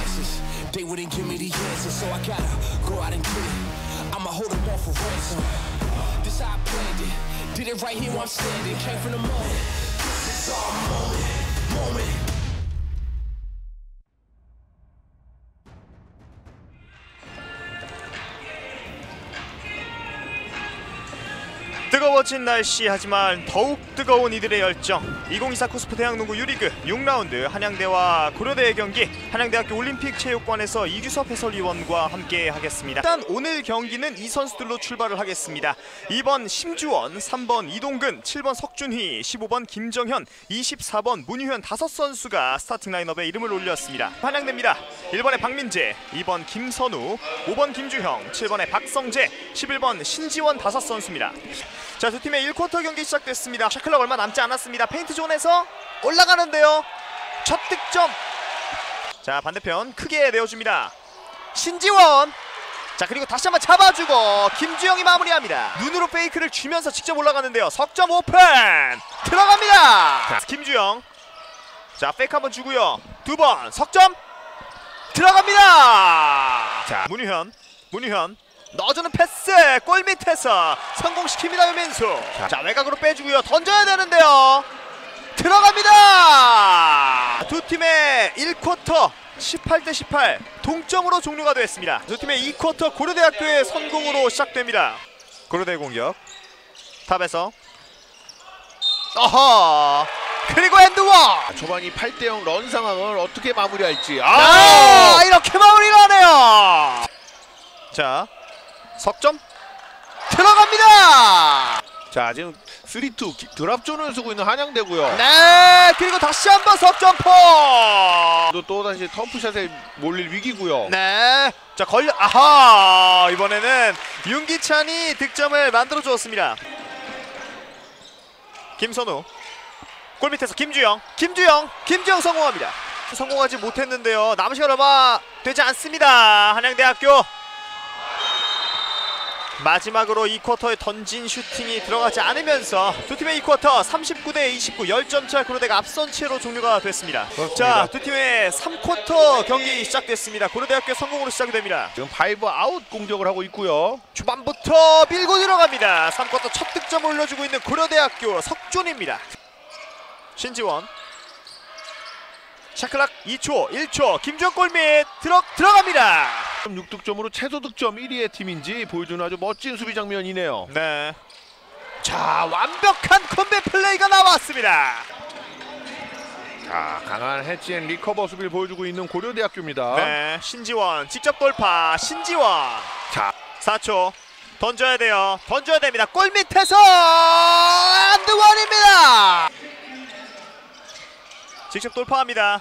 chances. They wouldn't give me the answer, so I gotta go out and get it. I'ma hold them off for ransom. This how I planned it. Did it right here I'm standing. Came from the mud. This is our moment, moment. 뜨거워진 날씨 하지만 더욱 뜨거운 이들의 열정. 2024 코스프 대학농구 유리그 6라운드 한양대와 고려대의 경기 한양대학교 올림픽 체육관에서 이규섭 해설위원과 함께 하겠습니다. 일단 오늘 경기는 이 선수들로 출발을 하겠습니다. 2번 심주원 3번 이동근 7번 석준희 15번 김정현 24번 문유현 다섯 선수가 스타팅 라인업에 이름을 올렸습니다. 한양대입니다. 1번에 박민재 2번 김선우 5번 김주형 7번에 박성재 11번 신지원 다섯 선수입니다 자, 두 팀의 1쿼터 경기 시작됐습니다. shot clock 얼마 남지 않았습니다. paint zone에서 올라가는데요. 첫 득점. 자, 반대편 크게 내어줍니다. 신지원. 자, 그리고 다시 한번 잡아주고 김주영이 마무리합니다. 눈으로 페이크를 주면서 직접 올라가는데요. 석점 오픈. 들어갑니다. 김주영. 자, 페이크 한번 주고요. 두 번 석점 들어갑니다. 자, 문유현. 문유현. 넣어주는 패스 골 밑에서 성공시킵니다 유민수. 자, 외곽으로 빼주고요. 던져야 되는데요. 들어갑니다! 두 팀의 1쿼터 18대 18 동점으로 종료가 됐습니다. 두 팀의 2쿼터 고려대학교의 선공으로 시작됩니다. 고려대 공격. 탑에서. 어허! 그리고 and one 초반이 8대0 run 상황을 어떻게 마무리할지. 아, 아 이렇게 마무리를 하네요! 자 석점 들어갑니다. 자 지금 3-2 드랍존을 쓰고 있는 한양대고요. 네 그리고 다시 한번 석점포! 또, 또 다시 텀프샷에 몰릴 위기고요. 네 자 걸려 아하! 이번에는 윤기찬이 득점을 만들어 주었습니다. 김선우. 골 밑에서 김주영 김주영 김주영 성공합니다. 성공하지 못했는데요. 남은 시간 얼마 되지 않습니다. 한양대학교 마지막으로 이 쿼터에 던진 슈팅이 들어가지 않으면서 두 팀의 이 쿼터 39대 29 10점 차 고려대가 앞선 채로 종료가 됐습니다. 자, 두 팀의 3쿼터 경기 시작됐습니다. 고려대학교 선공으로 시작이 됩니다. 지금 five out 공격을 하고 있고요 초반부터 밀고 들어갑니다. 3쿼터 첫 득점을 올려주고 있는 고려대학교 석준입니다. 신지원 shot clock 2초, 1초, 김주영 골밑 들어 들어갑니다. 6득점으로 최소 득점 1위의 팀인지 보여주는 아주 멋진 수비 장면이네요 네. 자, 완벽한 컴백 플레이가 나왔습니다. 자 강한 hedge and recover 수비를 보여주고 있는 고려대학교입니다 네, 신지원 직접 돌파. 신지원. 자 4초. 던져야 돼요. 던져야 됩니다. 골 밑에서 and one입니다. 직접 돌파합니다.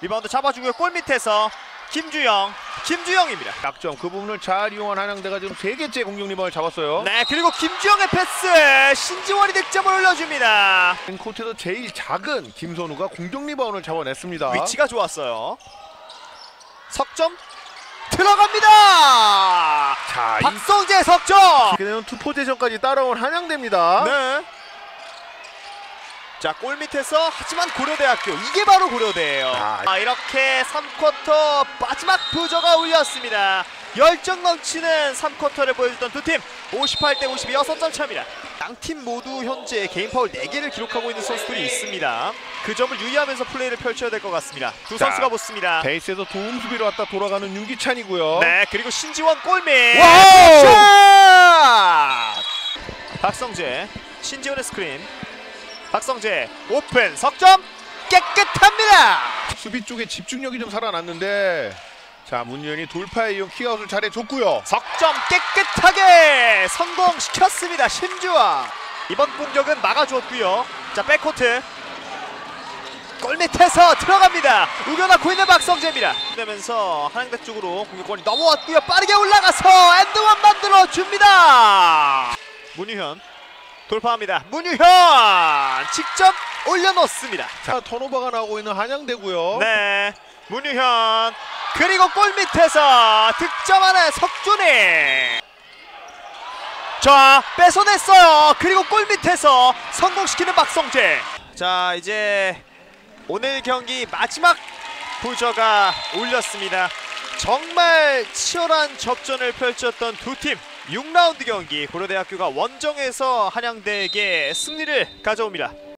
리바운드 잡아주고요. 골 밑에서 김주영. 김주영입니다. 약점 그 부분을 잘 이용한 한양대가 지금 세 개째 공격 리바운을 잡았어요 네, 그리고 김주영의 패스. 신지원이 득점을 올려줍니다. 코트에서 제일 작은 김선우가 공격 리바운을 잡아냈습니다 위치가 좋았어요. 석점 들어갑니다. 자 이, 박성재 석점. 그냥 two possession까지 따라온 한양대입니다 네. 자, 골 밑에서 하지만 고려대학교 이게 바로 고려대예요. 아. 아, 이렇게 3쿼터 마지막 부저가 울렸습니다. 열정 넘치는 3쿼터를 보여줬던 두 팀 58대 52 6점 차입니다. 양 팀 모두 현재 개인 파울 4개를 기록하고 있는 선수들이 있습니다. 그 점을 유의하면서 플레이를 펼쳐야 될 것 같습니다. 두 자, 선수가 붙습니다. 베이스에서 도움 수비로 왔다 돌아가는 윤기찬이고요. 네, 그리고 신지원 골밑. 와우! 샷! 박성재, 신지원의 스크린. 박성재 오픈 석점 깨끗합니다. 수비 쪽에 집중력이 좀 살아났는데 자 문유현이 돌파에 이은 kick out을 잘해줬고요. 석점 깨끗하게 성공시켰습니다. 신주아 이번 공격은 막아주었고요. 자 백코트 골 밑에서 들어갑니다. 우겨넣고 있는 박성재입니다. 되면서 한양대 쪽으로 공격권이 넘어왔고요. 빠르게 올라가서 and one 만들어 줍니다. 문유현 돌파합니다. 문유현 직접 올려놓습니다. 자 턴오버가 나오고 있는 한양대고요. 네, 문유현 그리고 골 밑에서 득점하는 석준이. 자, 뺏어냈어요. 그리고 골 밑에서 성공시키는 박성재. 자, 이제 오늘 경기 마지막 부저가 울렸습니다. 정말 치열한 접전을 펼쳤던 두팀 6라운드 경기 고려대학교가 원정에서 한양대에게 승리를 가져옵니다.